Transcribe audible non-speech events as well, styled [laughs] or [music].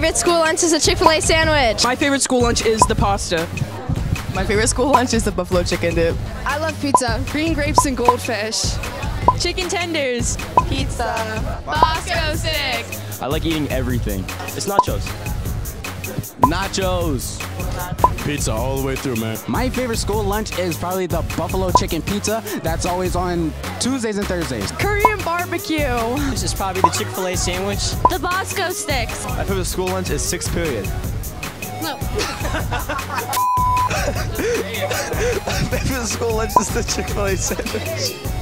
favorite school lunch is a Chick fil A sandwich. My favorite school lunch is the pasta. My favorite school lunch is the buffalo chicken dip. I love pizza. Green grapes and goldfish. Chicken tenders. Pizza. Bosco sticks. I like eating everything. It's nachos. Nachos. Pizza all the way through, man. My favorite school lunch is probably the buffalo chicken pizza. That's always on Tuesdays and Thursdays. Korean barbecue. This is probably the Chick fil A sandwich. The Bosco sticks. My favorite school lunch is sixth period. No. [laughs] My favorite school lunch is the Chick-fil-A sandwich.